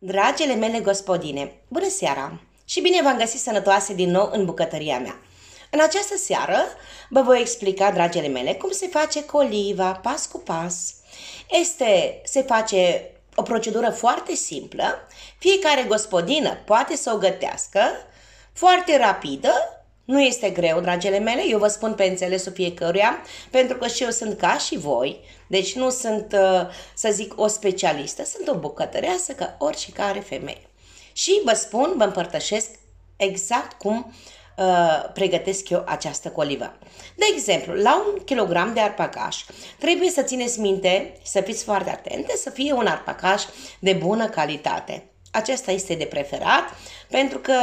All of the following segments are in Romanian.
Dragele mele gospodine, bună seara și bine v-am găsit sănătoase din nou în bucătăria mea. În această seară vă voi explica, dragele mele, cum se face coliva pas cu pas. Este, se face o procedură foarte simplă, fiecare gospodină poate să o gătească, foarte rapidă, nu este greu, dragele mele, eu vă spun pe înțelesul fiecăruia, pentru că și eu sunt ca și voi, deci nu sunt, uh, să zic, o specialistă, sunt o bucătăreasă ca oricare femeie. Și vă spun, vă împărtășesc exact cum uh, pregătesc eu această colivă. De exemplu, la un kilogram de arpacaș trebuie să țineți minte, să fiți foarte atente, să fie un arpacaș de bună calitate. Acesta este de preferat pentru că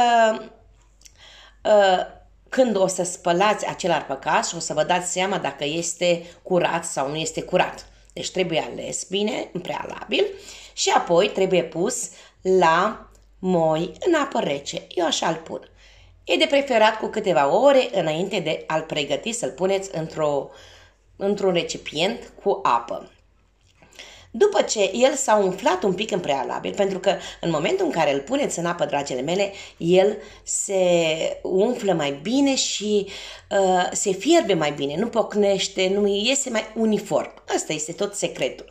uh, când o să spălați acel arpăcaș, o să vă dați seama dacă este curat sau nu este curat. Deci trebuie ales bine, în prealabil, și apoi trebuie pus la moi în apă rece. Eu așa îl pun. E de preferat cu câteva ore înainte de a-l pregăti să-l puneți într-o, într-un recipient cu apă. După ce el s-a umflat un pic în prealabil, pentru că în momentul în care îl puneți în apă, dragile mele, el se umflă mai bine și uh, se fierbe mai bine, nu pocnește, nu iese mai uniform. Asta este tot secretul.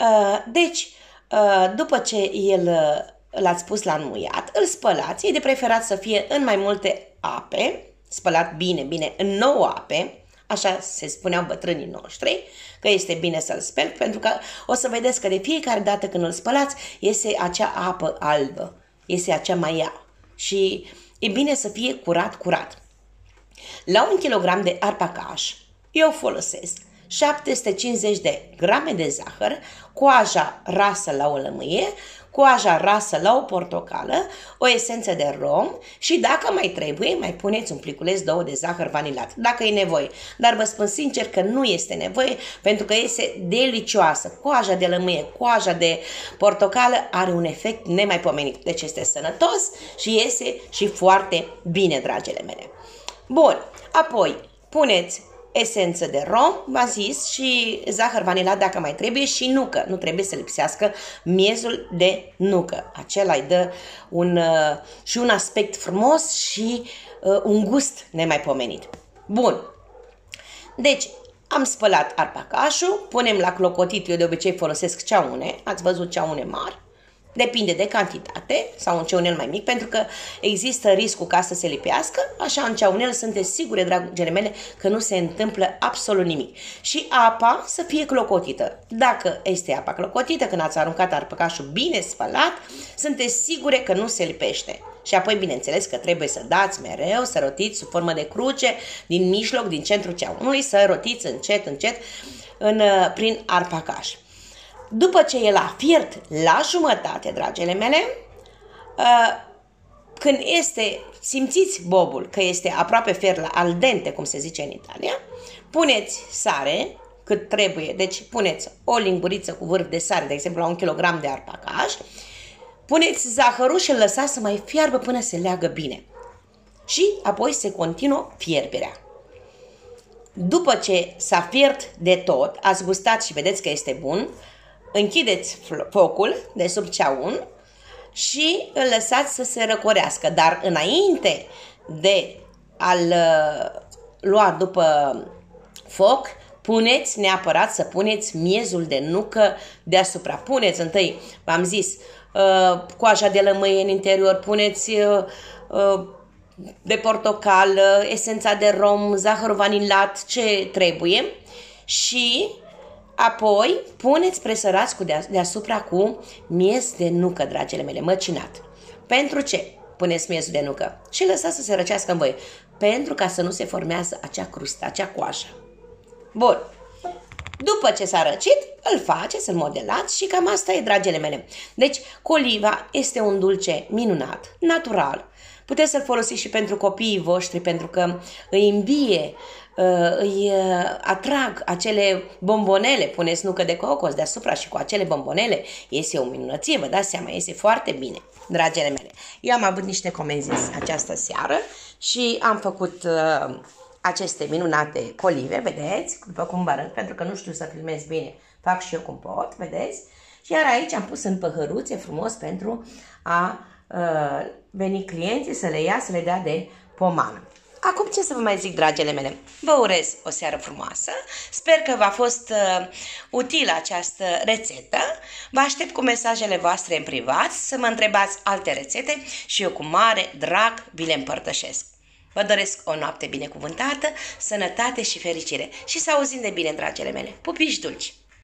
Uh, deci, uh, după ce el uh, l-ați pus la înmuiat, îl spălați, e de preferat să fie în mai multe ape, spălat bine, bine, în nouă ape, Așa se spuneau bătrânii noștri, că este bine să-l speli, pentru că o să vedeți că de fiecare dată când îl spălați, iese acea apă albă, iese acea maia. Și e bine să fie curat, curat. La un kilogram de arpacaș, eu folosesc 750 de grame de zahăr, coaja rasă la o lămâie, coaja rasă la o portocală, o esență de rom și dacă mai trebuie, mai puneți un pliculeț două de zahăr vanilat, dacă e nevoie. Dar vă spun sincer că nu este nevoie pentru că este delicioasă. Coaja de lămâie, coaja de portocală are un efect nemaipomenit. Deci este sănătos și iese și foarte bine, dragile mele. Bun, apoi puneți esență de rom, v-am zis, și zahăr vanilat dacă mai trebuie și nucă. Nu trebuie să lipsească miezul de nucă. Acela îi dă un, uh, și un aspect frumos și uh, un gust nemaipomenit. Bun. Deci, am spălat arpacașul, punem la clocotit, eu de obicei folosesc ceaune, ați văzut ceaune mari, Depinde de cantitate sau un ceunel mai mic, pentru că există riscul ca să se lipească, așa în ceaunel sunteți sigure, dragile mele, că nu se întâmplă absolut nimic. Și apa să fie clocotită. Dacă este apa clocotită, când ați aruncat arpăcașul bine spălat, sunteți sigure că nu se lipește. Și apoi, bineînțeles, că trebuie să dați mereu, să rotiți sub formă de cruce, din mijloc, din centrul ceaunului, să rotiți încet, încet în, prin arpacaș. După ce el a fiert la jumătate, dragele mele, uh, când este, simțiți bobul că este aproape fer la al dente, cum se zice în Italia, puneți sare cât trebuie, deci puneți o linguriță cu vârf de sare, de exemplu la un kilogram de arpacaș, puneți zahărul și îl lăsați să mai fiarbă până se leagă bine. Și apoi se continuă fierberea. După ce s-a fiert de tot, ați gustat și vedeți că este bun, închideți focul de sub ceaun și îl lăsați să se răcorească. Dar înainte de a-l uh, lua după foc, puneți neapărat să puneți miezul de nucă deasupra. Puneți întâi, v-am zis, uh, coaja de lămâie în interior, puneți uh, de portocal, esența de rom, zahăr vanilat, ce trebuie și Apoi, puneți presărați cu deasupra cu miez de nucă, dragile mele, măcinat. Pentru ce puneți miezul de nucă? Și lăsați să se răcească în voi. Pentru ca să nu se formează acea crustă, acea coajă. Bun. După ce s-a răcit, îl faceți, îl modelați și cam asta e, dragile mele. Deci, coliva este un dulce minunat, natural. Puteți să-l folosiți și pentru copiii voștri, pentru că îi îmbie Uh, îi uh, atrag acele bombonele, puneți nucă de cocos deasupra și cu acele bombonele, iese o minunăție, vă dați seama, iese foarte bine, dragele mele. Eu am avut niște comenzi această seară și am făcut uh, aceste minunate colive, vedeți, după cum vă arăt, pentru că nu știu să filmez bine, fac și eu cum pot, vedeți? Iar aici am pus în păhăruțe frumos pentru a uh, veni clienții să le ia, să le dea de pomană. Acum ce să vă mai zic, dragele mele? Vă urez o seară frumoasă. Sper că v-a fost uh, utilă această rețetă. Vă aștept cu mesajele voastre în privat să mă întrebați alte rețete și eu cu mare drag vi le împărtășesc. Vă doresc o noapte binecuvântată, sănătate și fericire și să auzim de bine, dragele mele. Pupiși dulci!